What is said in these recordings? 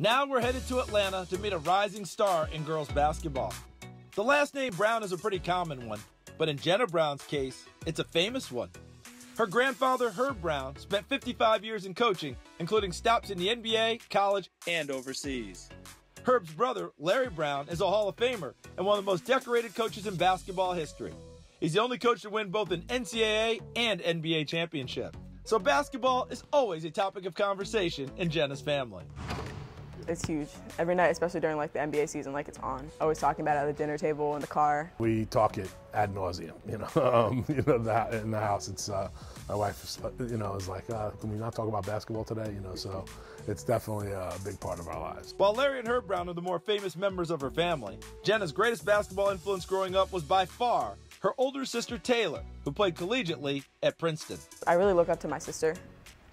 Now we're headed to Atlanta to meet a rising star in girls basketball. The last name Brown is a pretty common one, but in Jenna Brown's case, it's a famous one. Her grandfather, Herb Brown, spent 55 years in coaching, including stops in the NBA, college, and overseas. Herb's brother, Larry Brown, is a Hall of Famer and one of the most decorated coaches in basketball history. He's the only coach to win both an NCAA and NBA championship. So basketball is always a topic of conversation in Jenna's family. It's huge. Every night, especially during like the NBA season, like it's on. Always talking about it at the dinner table, in the car. We talk it ad nauseum, you know. Um, you know, the, in the house, it's uh, my wife, you know, is like, uh, can we not talk about basketball today? You know, so it's definitely a big part of our lives. While Larry and Herb Brown are the more famous members of her family, Jenna's greatest basketball influence growing up was by far her older sister Taylor, who played collegiately at Princeton. I really look up to my sister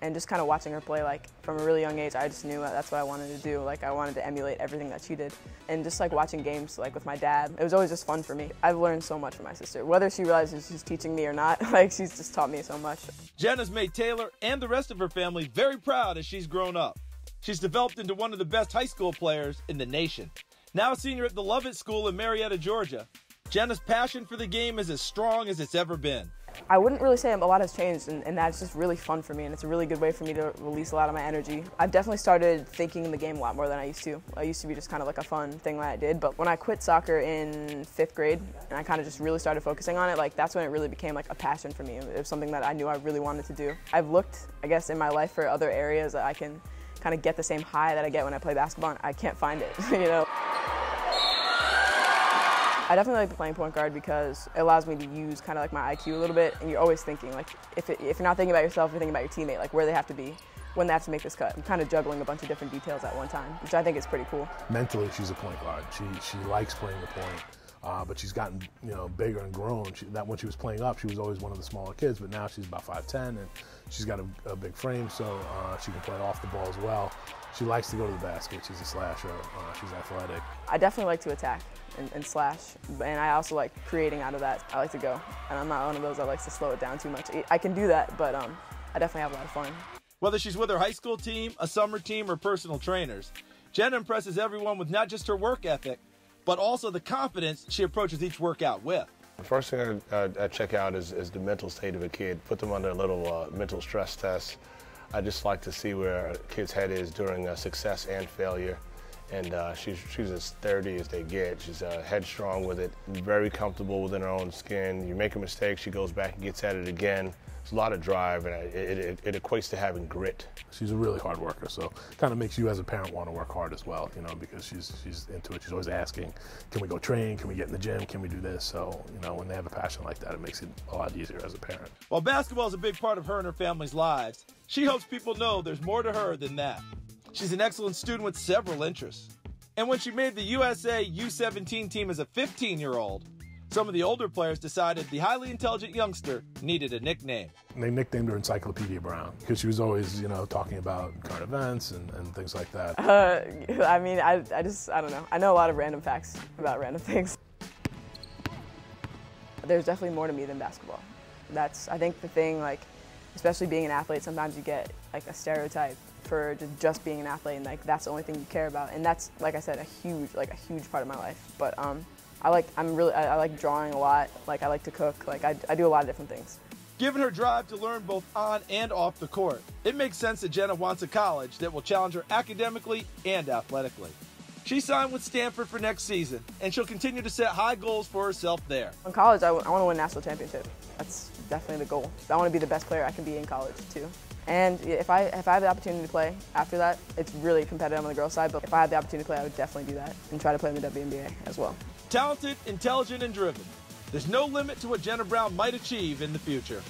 and just kind of watching her play like from a really young age i just knew that's what i wanted to do. Like i wanted to emulate everything that she did. And just like watching games like with my dad it was always just fun for me. I've learned so much from my sister. Whether she realizes she's teaching me or not like she's just taught me so much. Jenna's made taylor and the rest of her family very proud as she's grown up. She's developed into one of the best high school players in the nation. Now a senior at the lovett school in marietta georgia. Jenna's passion for the game is as strong as it's ever been I wouldn't really say a lot has changed, and, and, that's just really fun for me, and it's a really good way for me to release a lot of my energy. I've definitely started thinking in the game a lot more than I used to. I used to be just kind of like a fun thing that I did, but when I quit soccer in fifth grade, and I kind of just really started focusing on it, like that's when it really became like a passion for me. It was something that I knew I really wanted to do. I've looked, I guess, in my life for other areas that I can kind of get the same high that I get when I play basketball, and I can't find it, you know. I definitely like the playing point guard because it allows me to use kind of like my IQ a little bit, and you're always thinking like if, it, if you're not thinking about yourself, you're thinking about your teammate, like where they have to be, when they have to make this cut. I'm kind of juggling a bunch of different details at one time, which I think is pretty cool. Mentally, she's a point guard. She she likes playing the point. Uh, but she's gotten you know bigger and grown. She, that when she was playing up, she was always one of the smaller kids, but now she's about 5'10", and she's got a, a big frame, so uh, she can play off the ball as well. She likes to go to the basket. She's a slasher. Uh, she's athletic. I definitely like to attack and, and, slash, and I also like creating out of that. I like to go, and I'm not one of those that likes to slow it down too much. I can do that, but um, I definitely have a lot of fun. Whether she's with her high school team, a summer team, or personal trainers, Jenna impresses everyone with not just her work ethic, but also the confidence she approaches each workout with. The first thing I, I, I check out is, is, the mental state of a kid, put them under a little uh, mental stress test. I just like to see where a kid's head is during uh, success and failure. And uh, she's, she's as sturdy as they get. She's uh, headstrong with it, very comfortable within her own skin. You make a mistake, she goes back and gets at it again. It's a lot of drive, and it, it, it, equates to having grit. She's a really hard worker, so kind of makes you as a parent want to work hard as well, you know, because she's she's into it. She's always asking, can we go train? Can we get in the gym? Can we do this? So, you know, when they have a passion like that, it makes it a lot easier as a parent. While basketball is a big part of her and her family's lives, she hopes people know there's more to her than that. She's an excellent student with several interests. And when she made the USA U17 team as a 15 year old, some of the older players decided the highly intelligent youngster needed a nickname. They nicknamed her Encyclopedia Brown because she was always, you know, talking about current events and, and things like that. Uh, I mean, I, I just, I don't know. I know a lot of random facts about random things. There's definitely more to me than basketball. That's, I think, the thing, like, especially being an athlete, sometimes you get, like, a stereotype for just being an athlete and, like, that's the only thing you care about. And that's, like I said, a huge, like, a huge part of my life. But, um, I like I'm really I, I, like drawing a lot. Like I like to cook. Like I, I do a lot of different things. Given her drive to learn both on and off the court, it makes sense that Jenna wants a college that will challenge her academically and athletically. She signed with Stanford for next season, and she'll continue to set high goals for herself there. In college, I, want to win a national championship. That's definitely the goal. I want to be the best player I can be in college too. And if I if I have the opportunity to play after that, it's really competitive on the girls' side. But if I had the opportunity to play, I would definitely do that and try to play in the WNBA as well. Talented, intelligent, and driven. There's no limit to what Jenna Brown might achieve in the future.